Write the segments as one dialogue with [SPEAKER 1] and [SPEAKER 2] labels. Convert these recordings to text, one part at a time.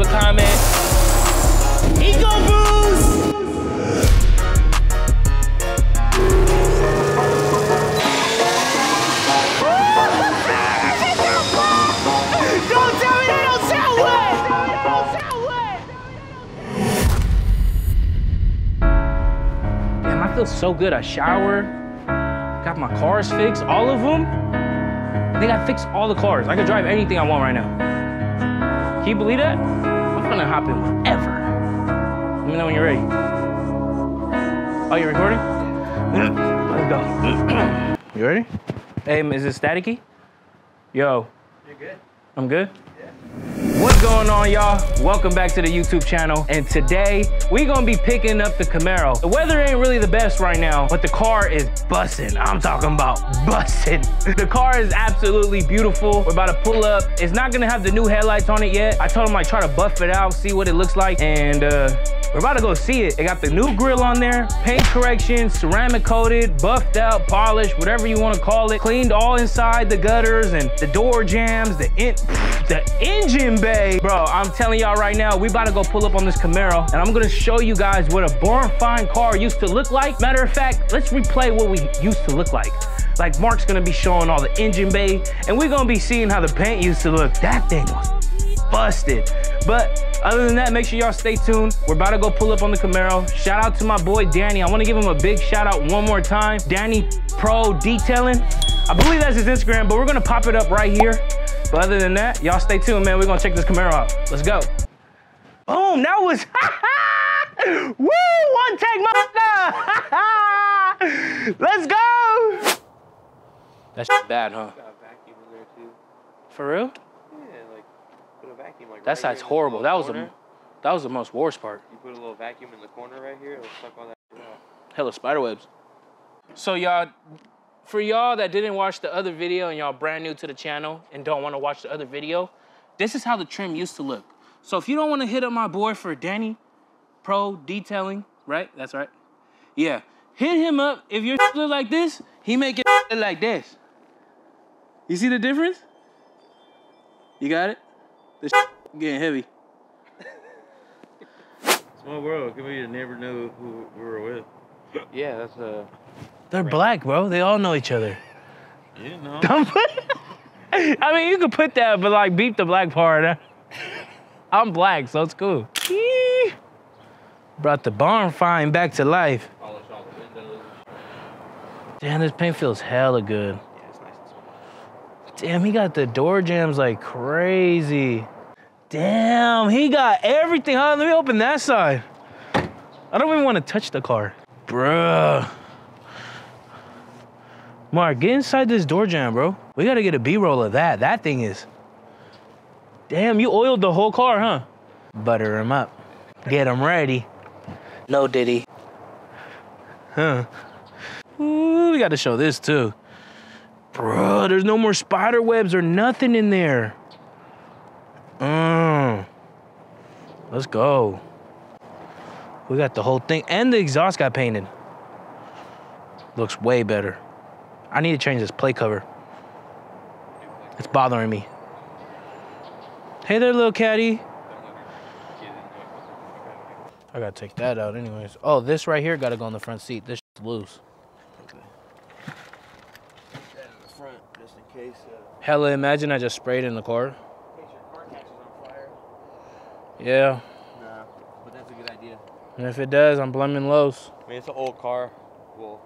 [SPEAKER 1] leave a comment. Damn, I feel so good. I shower, got my cars fixed, all of them. I think I fixed all the cars. I can drive anything I want right now. Can you believe that? I'm gonna hop in whatever. Let me know when you're ready. Oh, you're recording? Let's go. you ready? Hey, is it staticky? Yo.
[SPEAKER 2] You're good.
[SPEAKER 1] I'm good? What's going on, y'all? Welcome back to the YouTube channel. And today, we gonna be picking up the Camaro. The weather ain't really the best right now, but the car is bussin'. I'm talking about bussin'. The car is absolutely beautiful. We're about to pull up. It's not gonna have the new headlights on it yet. I told him like try to buff it out, see what it looks like. And uh, we're about to go see it. It got the new grill on there, paint correction, ceramic coated, buffed out, polished, whatever you wanna call it. Cleaned all inside the gutters and the door jams, the, in the engine bay. Bro, I'm telling y'all right now, we about to go pull up on this Camaro and I'm gonna show you guys what a barn find car used to look like. Matter of fact, let's replay what we used to look like. Like Mark's gonna be showing all the engine bay and we're gonna be seeing how the paint used to look. That thing was busted. But other than that, make sure y'all stay tuned. We're about to go pull up on the Camaro. Shout out to my boy Danny. I wanna give him a big shout out one more time. Danny Pro Detailing. I believe that's his Instagram, but we're gonna pop it up right here. But other than that, y'all stay tuned, man. We're gonna check this Camaro out. Let's go. Boom, that was, woo, one take, motherfucker. Let's go. That's bad, huh?
[SPEAKER 2] Got a vacuum in there too.
[SPEAKER 1] For real?
[SPEAKER 2] Yeah, like put a vacuum like.
[SPEAKER 1] That
[SPEAKER 2] right
[SPEAKER 1] side's
[SPEAKER 2] here in this
[SPEAKER 1] horrible. That was
[SPEAKER 2] corner.
[SPEAKER 1] the, that was the most worst part.
[SPEAKER 2] You put a little vacuum in the corner right here. It'll suck all that shit out.
[SPEAKER 1] Hella spider webs. So y'all, for y'all that didn't watch the other video and y'all brand new to the channel and don't want to watch the other video, this is how the trim used to look. So if you don't want to hit up my boy for Danny Pro Detailing, right? That's right. Yeah, hit him up. If your look like this, he make it look like this. You see the difference? You got it? This getting heavy.
[SPEAKER 3] Small world. Can we never know who we were with?
[SPEAKER 2] Yeah, that's a.
[SPEAKER 1] They're black, bro. They all know each other.
[SPEAKER 3] You know.
[SPEAKER 1] Don't put. I mean, you could put that, but like beep the black part. huh? I'm black, so it's cool. Yee. Brought the barn find back to life.
[SPEAKER 2] Polish all the windows.
[SPEAKER 1] Damn, this paint feels hella good.
[SPEAKER 2] Yeah, it's nice.
[SPEAKER 1] Damn, he got the door jams like crazy. Damn, he got everything. On, let me open that side. I don't even want to touch the car. Bruh. Mark, get inside this door jam, bro. We gotta get a B-roll of that. That thing is. Damn, you oiled the whole car, huh? Butter him up. Get him ready. No diddy. Huh. Ooh, we gotta show this too. Bro, there's no more spider webs or nothing in there. Mm. Let's go. We got the whole thing, and the exhaust got painted. Looks way better. I need to change this play cover. It's bothering me. Hey there, little caddy. I gotta take that out anyways. Oh, this right here gotta go on the front seat. This shit's loose.
[SPEAKER 2] That in the front, just in case. Uh,
[SPEAKER 1] Hella, imagine I just sprayed in the car.
[SPEAKER 2] in case your car catches on fire.
[SPEAKER 1] Yeah,
[SPEAKER 2] Nah, but that's a good idea.
[SPEAKER 1] and if it does, I'm blaming Los.
[SPEAKER 2] I mean, it's an old car. Well,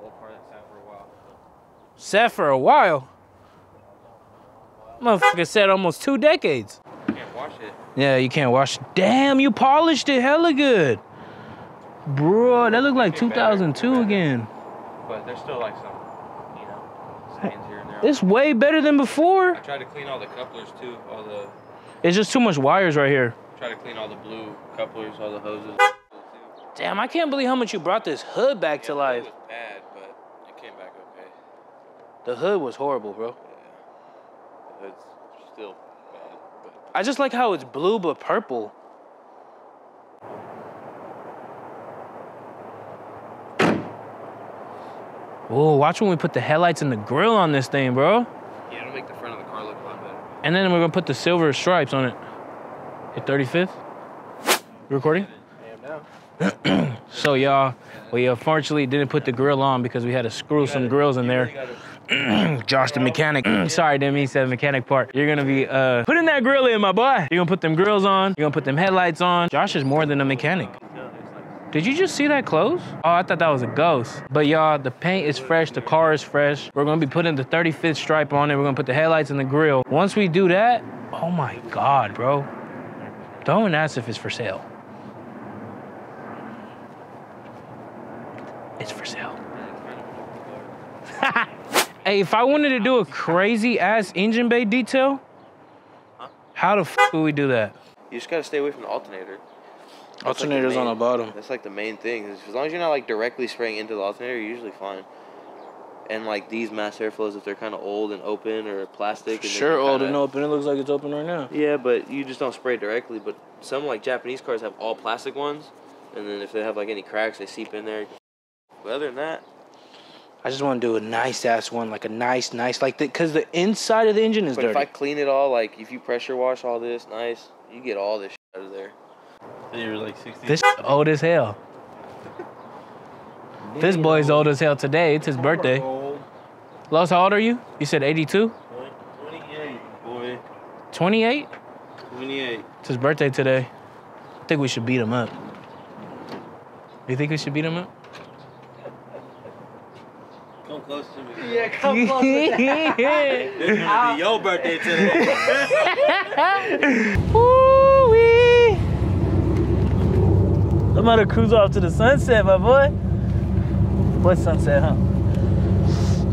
[SPEAKER 2] old car that's sat for a while.
[SPEAKER 1] Sat for a while. Motherfucker said almost two decades.
[SPEAKER 2] You can't wash it.
[SPEAKER 1] Yeah, you can't wash. Damn, you polished it hella good. Bro, that looked like
[SPEAKER 2] Get better,
[SPEAKER 1] 2002
[SPEAKER 2] better.
[SPEAKER 1] again.
[SPEAKER 2] But there's still like some, you know, stains here and there.
[SPEAKER 1] It's way better than before.
[SPEAKER 2] I tried to clean all the couplers too. All the
[SPEAKER 1] It's just too much wires right here.
[SPEAKER 2] try to clean all the blue couplers, all the hoses.
[SPEAKER 1] Damn, I can't believe how much you brought this hood back to life.
[SPEAKER 2] It was bad, but it came back okay.
[SPEAKER 1] The hood was horrible, bro.
[SPEAKER 2] The hood's still bad, but
[SPEAKER 1] I just like how it's blue but purple. Oh, watch when we put the headlights and the grill on this thing, bro.
[SPEAKER 2] yeah, it'll make the front of the car look a lot better.
[SPEAKER 1] And then we're gonna put the silver stripes on it. At 35th? You recording?
[SPEAKER 2] I am now.
[SPEAKER 1] So y'all, we unfortunately didn't put the grill on because we had to screw some grills in there. Josh the mechanic. Sorry, didn't mean to say mechanic part. You're gonna be uh putting that grill in, my boy. You're gonna put them grills on. You're gonna put them headlights on. Josh is more than a mechanic. Did you just see that close? Oh, I thought that was a ghost. But y'all, the paint is fresh, the car is fresh. We're gonna be putting the 35th stripe on it. We're gonna put the headlights in the grill. Once we do that, oh my God, bro. Don't ask if it's for sale. It's for sale. Hey, if I wanted to do a crazy ass engine bay detail, how the f would we do that?
[SPEAKER 2] You just gotta stay away from the alternator. That's like the
[SPEAKER 1] Alternator's on the bottom.
[SPEAKER 2] That's like the main thing. As long as you're not like directly spraying into the alternator, you're usually fine. And like these mass airflows, if they're kind of old and open or plastic, and they
[SPEAKER 1] Sure, old
[SPEAKER 2] kinda-
[SPEAKER 1] and open. It looks like it's open right now.
[SPEAKER 2] Yeah, but you just don't spray directly. But some like Japanese cars have all plastic ones, and then if they have like any cracks, they seep in there. But other than that,
[SPEAKER 1] I just want to do a nice ass one, like a nice, nice, like the, cause the inside of the engine is
[SPEAKER 2] but
[SPEAKER 1] dirty.
[SPEAKER 2] if I clean it all, like if you pressure wash all this, nice, you get all this shit out of there.
[SPEAKER 3] They were like 60.
[SPEAKER 1] This old as hell. This boy's old as hell today. It's his birthday.
[SPEAKER 3] Old.
[SPEAKER 1] Los, how old are you? You said 82?
[SPEAKER 3] 28, boy.
[SPEAKER 1] 28?
[SPEAKER 3] 28.
[SPEAKER 1] It's his birthday today. I think we should beat him up. You think we should beat him up?
[SPEAKER 3] Come close to me.
[SPEAKER 2] Yeah, come
[SPEAKER 1] Ooh-wee.
[SPEAKER 3] This gonna be your birthday today.
[SPEAKER 1] I'm about to cruise off to the sunset, my boy. What sunset, huh?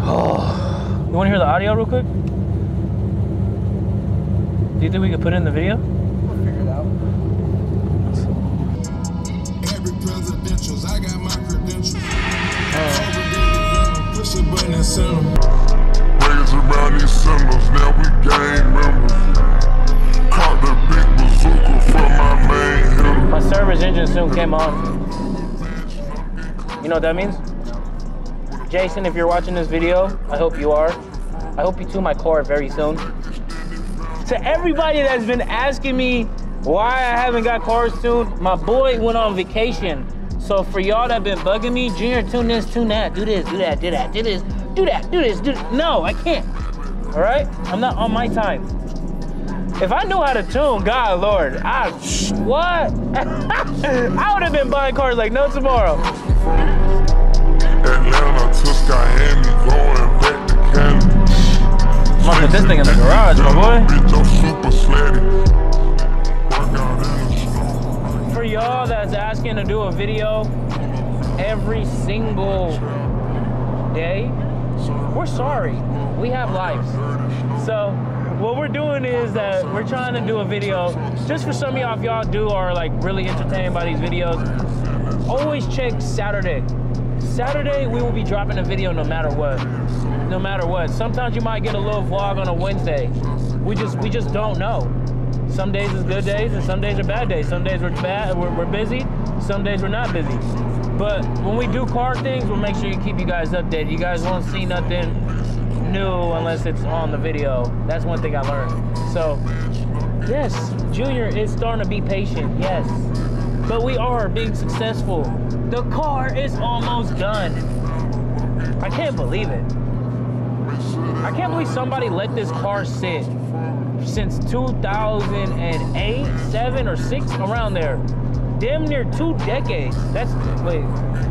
[SPEAKER 1] Oh. You want to hear the audio real quick? Do you think we could put it in the video?
[SPEAKER 2] We'll figure it out.
[SPEAKER 4] Every presidentials, I got my credentials.
[SPEAKER 1] Uh,
[SPEAKER 4] Push a button and send 'em. Raise around these cylinders, now we gang members. Caught the big bazooka from my main hitter.
[SPEAKER 1] my server's engine soon came on. You know what that means? Jason, if you're watching this video, I hope you are. I hope you tune my car very soon. To everybody that's been asking me why I haven't got cars tuned, my boy went on vacation. So for y'all that been bugging me, Junior, tune this, tune that, do this, do that, do that, do this, do that, do this, do No, I can't. All right? I'm not on my time. If I knew how to tune, God Lord, I what? I would have been buying cars like no tomorrow.
[SPEAKER 4] Atlanta to Miami, going back to Canada.
[SPEAKER 1] I'm gonna put this thing in the garage, my boy.
[SPEAKER 4] Snow.
[SPEAKER 1] That's asking to do a video every single day, we're sorry. We have lives. So what we're doing is that we're trying to do a video just for some of y'all if y'all do are like really entertained by these videos. Always check Saturday. Saturday we will be dropping a video no matter what. No matter what. Sometimes you might get a little vlog on a Wednesday. We just we just don't know. Some days is good days and some days are bad days. Some days we're bad, we're, we're busy. Some days we're not busy. But when we do car things, we'll make sure you keep you guys updated. You guys won't see nothing new unless it's on the video. That's one thing I learned. So, yes, Junior is starting to be patient. Yes, but we are being successful. The car is almost done. I can't believe it. I can't believe somebody let this car sit since 2008, 7 or 6 around there. Damn near two decades. That's wait,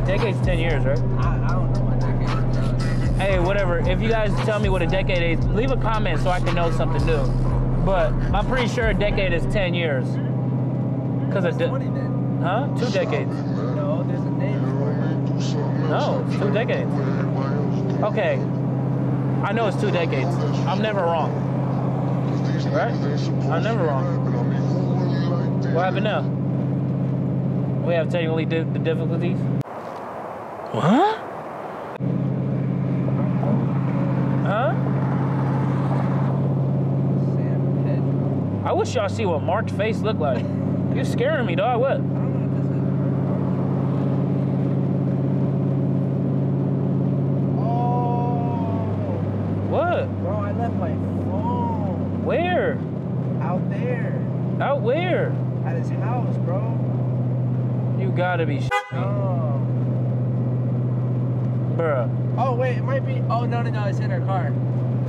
[SPEAKER 1] decades 10 years, right?
[SPEAKER 2] I, I don't know my decade.
[SPEAKER 1] Hey, whatever. If you guys tell me what a decade is, leave a comment so I can know something new. But I'm pretty sure a decade is 10 years. Cause a de-
[SPEAKER 2] then?
[SPEAKER 1] huh? Two decades.
[SPEAKER 2] No, there's a name for it.
[SPEAKER 1] No, two decades. Okay. I know it's two decades. I'm never wrong. Right? I'm never wrong. What happened now? We have technically di- the difficulties. What? Huh? I wish y'all see what Mark's face looked like. You're scaring me, dog. What?
[SPEAKER 2] I don't know what this is. Oh,
[SPEAKER 1] What?
[SPEAKER 2] bro, I left my phone
[SPEAKER 1] Where?
[SPEAKER 2] out there.
[SPEAKER 1] Out where?
[SPEAKER 5] At his house, bro.
[SPEAKER 1] You gotta be, sh-
[SPEAKER 5] Oh.
[SPEAKER 1] bruh.
[SPEAKER 5] Oh wait, it might be. Oh no no no, it's in her car.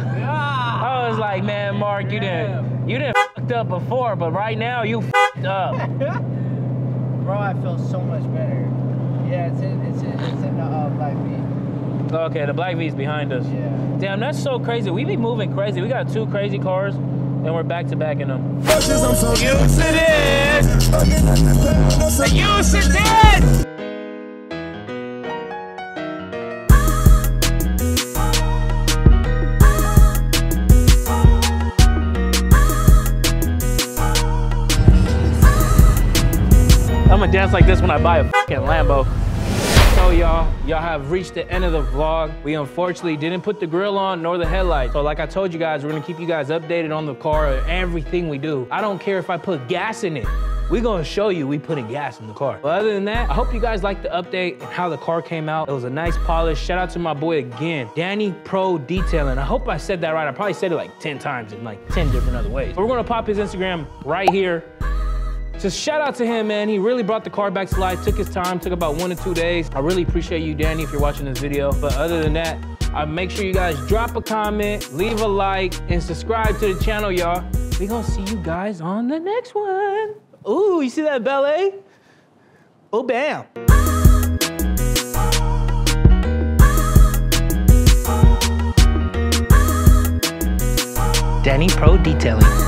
[SPEAKER 1] I was like, man, Mark, you didn't, you didn't fucked up before, but right now you fucked up.
[SPEAKER 5] Bro, I feel so much better. Yeah, it's in it's in it's in the uh, black V.
[SPEAKER 1] Okay, the black V's behind us.
[SPEAKER 5] Yeah.
[SPEAKER 1] Damn, that's so crazy. We be moving crazy. We got two crazy cars, and we're back to back in them. Used to this. Used to this. I'm gonna dance like this when I buy a fucking Lambo. Y'all, y'all have reached the end of the vlog. We unfortunately didn't put the grill on nor the headlights. So like I told you guys, we're gonna keep you guys updated on the car and everything we do. I don't care if I put gas in it. We're gonna show you we putting gas in the car. But other than that, I hope you guys liked the update and how the car came out. It was a nice polish. Shout out to my boy again, Danny Pro Detailing. I hope I said that right. I probably said it like 10 times in like 10 different other ways. But we're gonna pop his Instagram right here. Just shout out to him, man. He really brought the car back to life. Took his time, took about one to two days. I really appreciate you, Danny, if you're watching this video. But other than that, I make sure you guys drop a comment, leave a like, and subscribe to the channel, y'all. We gonna see you guys on the next one. Ooh, you see that ballet? Oh, bam. Danny Pro Detailing.